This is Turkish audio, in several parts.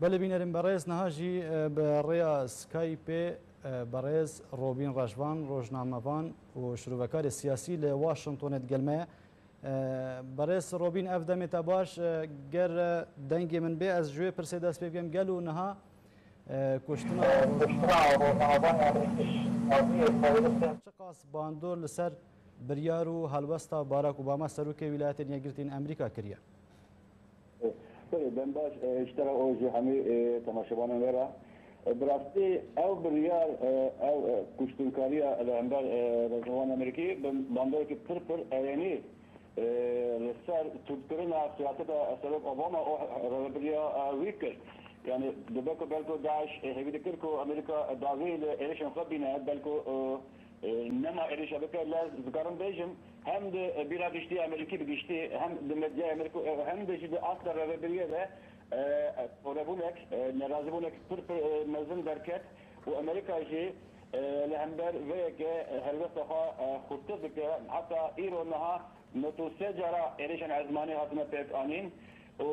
بله بینەرم بەڕێز نەهاژی بە ڕێیا سکایپێ بەڕێز ڕۆبین ڕژبان ڕۆژنامەبان و شروعەکاری سیاسی لە واشنگتۆنێت گەلمەیە. بەڕێز ڕۆبین ئەف دەمێتە باش گەر دەنگی من بێ ئەس ژێ پرسێ دەست پێ بگەم گەل و نەها کوشتنا قاس باندۆر لەسەر بریار و هەلوەستا باراک وباما سەرروکە ویلایەتە یەگرتین ئەمریکا کردە سری دنباش اشترا آه، اوجی همی آه، تماشابانان را آه، براستی أو بریار أو کشتنکاری لعنبر رزوان امریکی بندر که پر پر اینی لسر تبکرنا سیاست سبب اوباما أو ربریا ویکر يعني دبكو بلكو داعش هيبي ذكركو أمريكا داعي لإيش نخبينا بلكو nema erişe beke la zikaran bejim hem de bir geçti Amerika bir geçti hem de medya Amerika hem de şimdi asla rebeliye ve orabunek nerazi bunek pır pır mezun derket و Amerika jî li hember vêyekê helbesta xwe xurtî dike heta îro niha netu sê cara êrişên ezmanî hatine pêk anîn û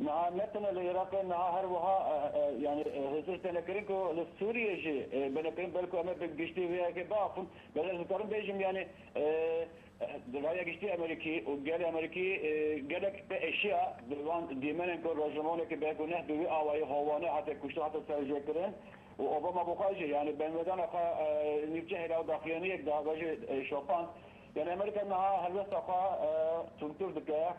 معاملتنا العراقيين مع هر وها آه، آه، يعني هزت بنكرينكو لسوريا جي بنكرين بالكو أما بقشتي ويا كبافن بدل نكرم بيجم يعني درايا قشتي أمريكي وقال أمريكي قالك بأشياء دوان ديمانك رجمونك بيكو نهدو وآوائي هوانا حتى كشتو حتى سرجي كرين وأوباما بوخاجي يعني بنودان أخا نيبجه إلى آه، داخلينيك داخل شوبان يعني أمريكا معها هلوستا أخا تنتور دكاه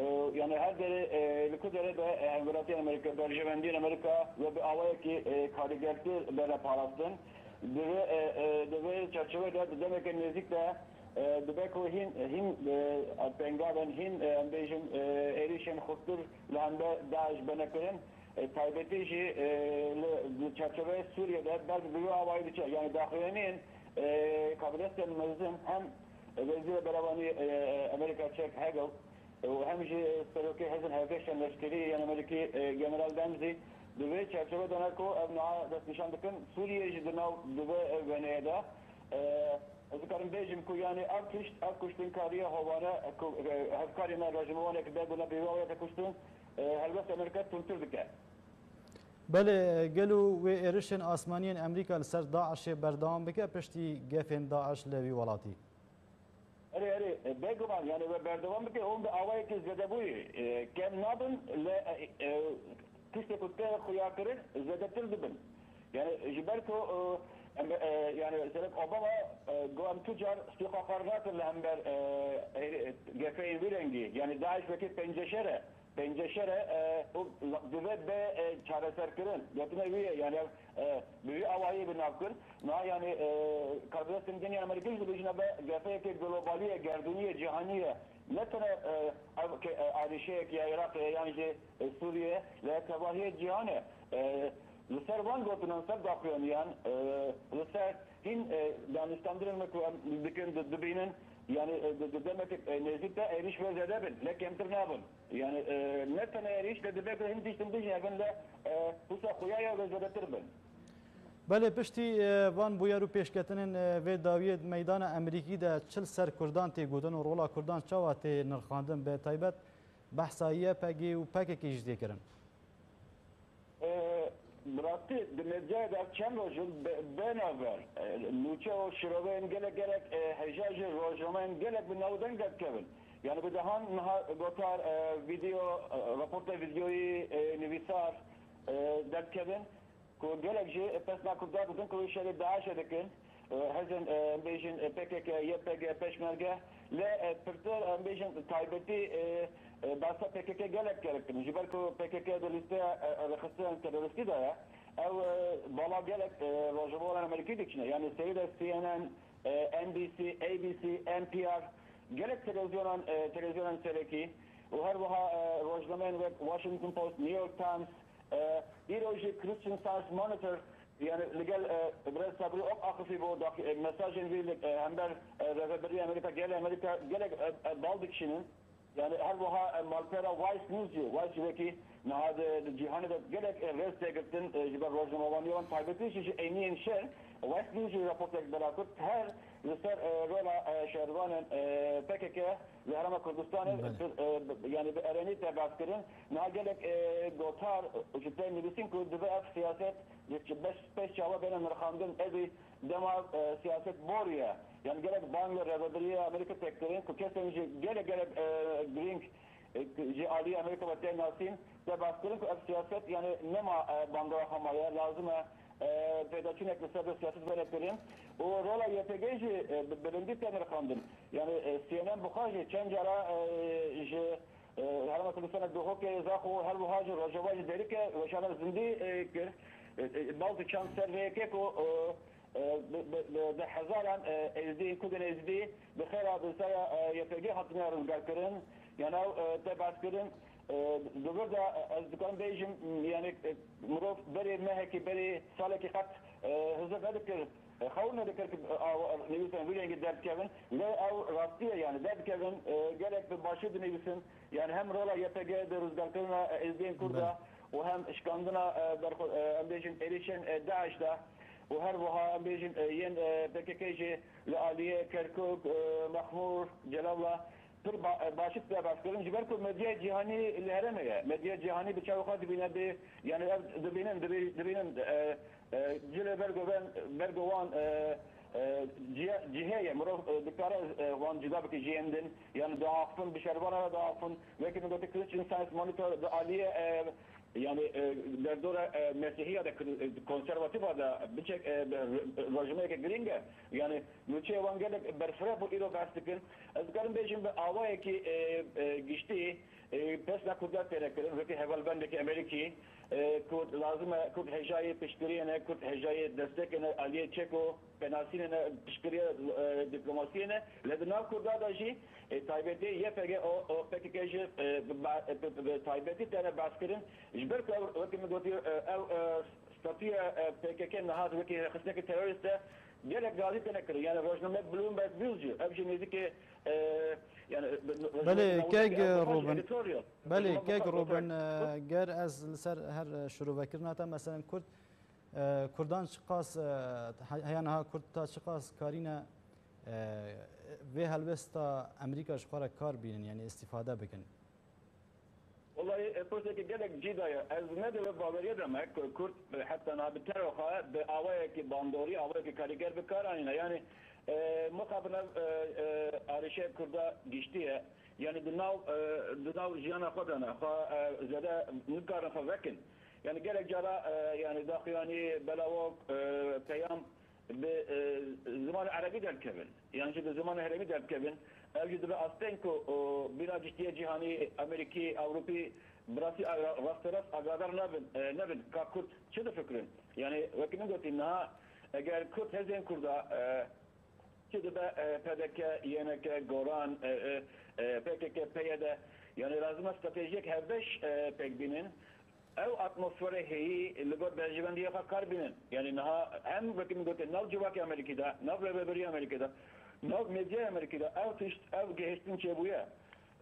kaçı yani her dere liku dere be Emirati Amerika, Berjevendin Amerika ve bir avaya ki karigerti bere parastın. Deve deve çerçevede demek ki nezik de dibeko hin hin pengaven hin bejim erişen xuttur landa Daesh benekirin taybeti jî li çerçeve Suriye'de belki bir havayı diçe yani dahilenin kabiletten mezun hem vezir beravani Amerika çek Hegel واهم شيء سلوكي حزن هافيش لشكري أنا ملكي آه، جنرال دمزي دوی چرچوه دنکو ابنعا آه، دست نشان دکن. سوریه جی دناو دوی آه، از کارم بیجم کو یعنی اب کشت اب کشتن کاریه هوانه هفکاری نه راجموانه که بگونه بیواویه ده کشتن. هلوست امریکا تونتر دکه. بله گلو و ارشن آسمانیان امریکا لسر داعش بردام بکه پشتی گفن داعش لوی ولاتی. Eri eri e, Begman yani ve Berdovan bir onda avaya kizgede bu e, kem nabın le e, kiste kutte kuyakırın zedetil dibin. Yani jiberto yani sebep Obama guam tucar stikakarnatın lehember gefeyi virengi yani Daesh vekit penceşere penceşere bu Hare terkirin. Yetine üye yani e, büyü avayi bir nakır. Na yani e, kardeşim gene Amerika yüzü bejine be vefe globaliye, gerduniye, cihaniye. Ne tane e, Arişe e, ki Irak e, yani Suriye ve tebahiye cihane. E, Lüser van gotunan ser dakıyan yani. E, Lüser Hint danistandirmek e, ve dikin dibinin yani e, demek e, nezikte eriş ve zedebin. Lek yemtir nabın. Yani ne tane eriş de dibek Hint iştim diş yakında husa kuyaya ve zedetirmin. بله پشتی وان بویارو پیشکتنن و داوی میدان امریکی ده چل سر کردان تی گودن و رولا کردان چاوا تی نرخاندن به تایبت بحثایی پگی و پکی کیش دیگرن. Bıraktı da çem rojun benaver. Nuçe o şiroven gelek gelek hecajı rojomen gelek bir navdan gel kevin. Yani bir daha gotar video raporta videoyu nivisar dert kevin. Ku gelek ji pesna kudda bütün ku işleri هەزن بێژن پێکێکە یەکێکە پێشمەرگە لە پرتە ئەمبێژن تایبەتی باسە پێکەکە گەلک کەرکن ژبەر و پێکەکە دەلیستە ڕخستیان تەرۆستیدایە ئەو باڵا گەلک ڕۆژەبۆڵان ئەمریکی دچنە یعنی سەیدە سیNN NBC ABC NPR تلویزیون تەلەزیۆن تەلەزیۆن سەرەکی و هەروەها ڕۆژنامەیان واشنگتن پۆست نیویورک تایمز دیرۆژی کرسچن ساس مونيتور Christian Science Monitor yani legal biraz sabri ok akıfı bu mesajın verildik hem de rehberi Amerika gele Amerika gele baldık kişinin yani her vaha malpera Vice News'cu, Vice'deki nahade cihanı da gerek res tegirtin jiber rojnamavan yolan taybeti işi eyniyen şer Vice News'cu rapor tek berakut her لسر رولا شهروان PKK ve Herama Kurdistan'ı yani bir ereni tebas kirin. Na gelek gotar cidden nüvesin ku dibe ev siyaset beş beş çava benim rıkandın evi dema siyaset boruya. Yani gerek Bangla Revadriye Amerika teklerin ku kesin gerek gerek Green ji Ali Amerika ve Tenasin tebas kirin ku ev siyaset yani nema bandara hamaya lazım پیداچین اقتصاد و سیاست برکرین و رولا YPG جی بلندی تمر خواندن یعنی CNN بخواجی چند جرا جی هر ما کلسان دو هوک زاخو هر وهاج رجواج دیرک و شان زندی کر بالت چند سروی که کو به هزاران ازدی کدن ازدی بخیر بسیا YPG حتما رزگار کرن یعنی تبعت کرن دوباره دا از دکان بیجم یعنی مروف بری مهکی بری سالی که خط هزار هذا كر خولنا ذكر نيوسن ويلين قد دارت كيفن لا او راستيه يعني دارت كيفن قالك بباشد نيوسن يعني هم رولا يتجا درز قالتنا ازدين كردا وهم اشكاندنا برخو امبيشن اريشن داعش ده وهر وها امبيشن ين بككيجي لآلية كركوك مخمور جلال الله پر باشد به باسکرین جبر کو مدیا جهانی لهرمه مدیا جهانی به چاو خاطر بینه به یعنی دبینن دبینن جل برگوان برگوان جهه مرو دکتور وان جدا بکی جیندن yani dağıfın bir şerbana dağıfın ve ki nöbeti Christian Science Monitor da aliye yani derdora Mesihiyya da konservatif da birçok rejime ki gringe yani müçe evangelik berfre bu ilo gastikin ezgarın bejim ve avaya ki geçti pes na kudret terekirin ve ki hevalbendeki Ameriki kut lazım kut hecayı pişkiriyene kut hecayı destekene aliye çeko penasine pişkiriye diplomasiyene ledinav kurda da jî taybeti YPG o PKK jî taybeti tane baskirin ji ber ku wekî min gotiye ew statuya PKK nihat wekî xistekî terörist e gelek gazî tene kirin yani rojname Bloomberg News jî. Ev jî nêzîkî yani بله کیگ روبن. بله کیگ روبن. گر از سر هر شروع کردن مثلا کرد کردان چقاس هیانها کرد تا چقاس کارینا به هلبستا امریکا شخورا کار بینن یعنی استفاده بکن. والله پرسه که گلک جیدایه از نده به باوریه دمه که کرد حتی نابتر خواه به آوائه که باندوری آوائه که کارگر بکارانینه یعنی ki kariger bir karanina yani مقابل عرشه کرده گشتیه یعنی دناو دناو جیانا خودنا خا زده نکارن خا وکن یعنی گلک جرا یعنی داخلانی بلاوک پیام به زمان عربی در کبن یعنی شده زمان عربی در کبن evcide ve Astenko bina ciddiye cihani Ameriki Avrupi براسي راست راست اقادر نبن نبن ككرد شو ده فكرن يعني وكنا قلت انها اگر كرد هزين كردا ki de PDK, YNK, Goran, PKK, PYD yani lazım stratejik her beş pek binin ev atmosferi heyi ligot berjivendiye kar binin yani naha hem vekim gote nav civaki Amerika'da nav rebeberi Amerika'da nav medya Amerika'da ev tişt ev gehiştin çebuya.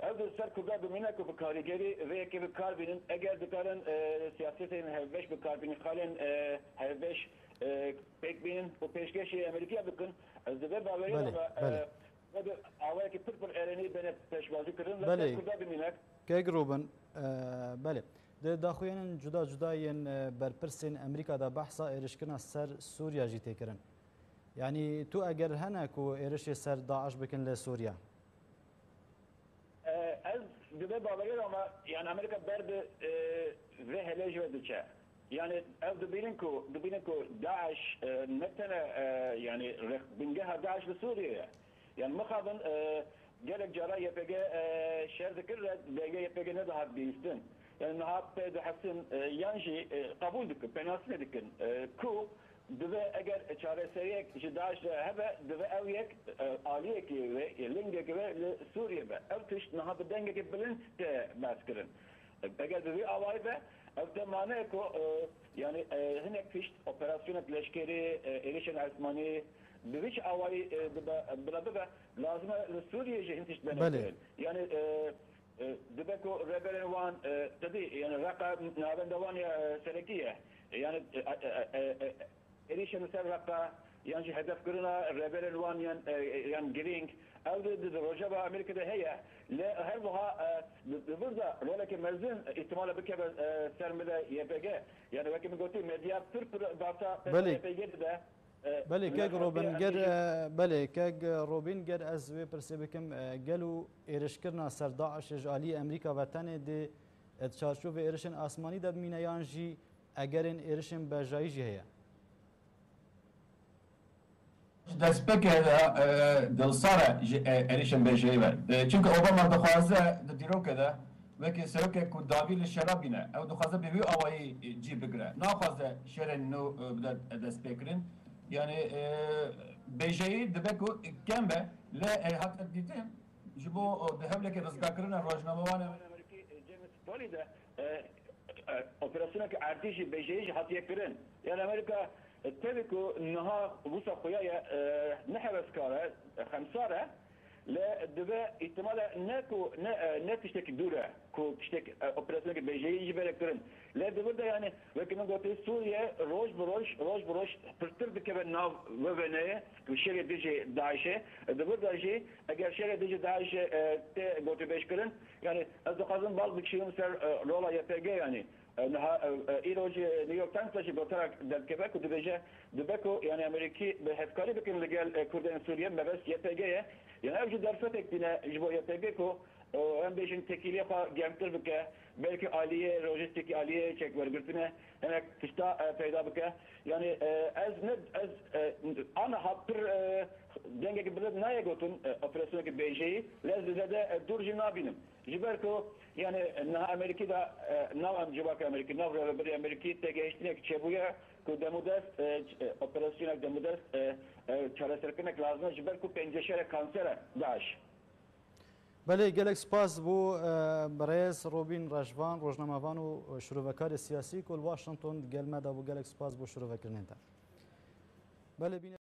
Ev de ser kuda bimine ku karigeri ve ki bir karbinin eğer dikarın siyasetin her beş bir karbinin halen her beş pek binin bu peşkeşi Amerika'ya bakın زبير باورينا بله بله. اوایه که پرپر ارنی بنه پشوازی کردن بله. کرده بمینک که گروبن بله. د داخوین جدا جدا ین برپرسین امریکا دا بحثا ایرشکنا سر سوریا جی تکرن. یعنی تو اگر هنه کو ایرش سر داعش بکن له سوریا. از دبه باوری ما یعنی امریکا برد و هلج و دچه dibinin ku dibinin ku Daesh ne tane yani bingeha Daesh li Suriye yani mıkabın gelek cara YPG şer dikir DG YPG ne daha değilsin yani nahat de hasin yanji kabul dikin penasine dikin ku dibe eğer çareseye ji Daesh hebe dibe ev yek aliye ki ve linge ki ve Suriye be. Ev tiş nahat denge ki bilin te baskirin eğer dibe avay be ev mane ko yani hinek pişt operasyonu leşkeri erişen Osmani بویچ اوای بلا ببه لازمه سوریه جه هنتش بنا بله. يعني دبكو ريبرن وان تدي يعني رقا نابن دوان سلكيه يعني اريش مثل رقا yan jî hedefkirina rebelên wan yan e, yan girîng ew di di rojava Amerîka'da heye لا هر وها هذا آه، بزرزا ولكن مازن احتمال بك آه، سرمدا يبقى؟ يعني یعنی وقتی میگویی مديا تر باتا بلي. آه، بله که روبن گر بله که روبن گر از وی پرسی بکم گلو ایرش کردن سر داعش جالی آمریکا جالي أمريكا وطن دي ایرشن آسمانی آسماني دد مينا اگر این ایرشن بجایی جهیه Obama dixwaze di dîrokê de wekî serokek ku davî li şerabî ne ew dixwaze bi wî awayî cî bigire. Naxwaze şerên nû bide destpêkirin. Yani bêjeyî dibe ku kem be lê hatta dîtin ji bo di hevlekê rizgarkirina rojnamewan Amerikî James Foley de e, e, operasyoneke erdî jî bêjeyî jî hatiye kirin. Yani Amerika e, tevî ku niha wisa xuya ye e, ne heveskar e, xemsar e lê dibe ihtimale ne ku ne e, ne tiştekî dûr e ku tiştek e, operasyoneke bêjeyî jî bere kirin. Lê divir de yani wekî min gotî Suriye roj bi roj roj bi roj pirtir dikeve nav veveneye ku şerê dijî Daişê divir de jî eger şerê dijî Daişê e, te gotî bêj kirin yani ez dixwazim baz bikişînim ser e, rola YPG yani Niha îrojî New York Times jî goterak derkeve ku dibêje dibe ku yani Amerîkî bi hevkarî bikin li gel Kurdên Sûriye mebes YPG ye yani ev jî derfetek dîne ji bo YPG ku em bêjin tekîliye xwe gemtir bike belki aliye lojistik aliye çek vergirtine yani tişta peyda bike yani e, ez ne ez e, ana hapır denge gibi bir neye gotun operasyonu ki beceyi lezze de dur jinabinim jiberko yani na Amerika'da nav cibak Amerika nav bir Amerika'yı te geçtiğine ki çebuya ku demudes operasyonu demudes çareserkinek lazım jiberko penceşere kansere daş بله گلک سپاس بو برایس روبین رجوان روزنامه‌وان و شروعکار سیاسی کل واشنگتن گلمه دا بو گلک سپاس بو شروع کردن بله بین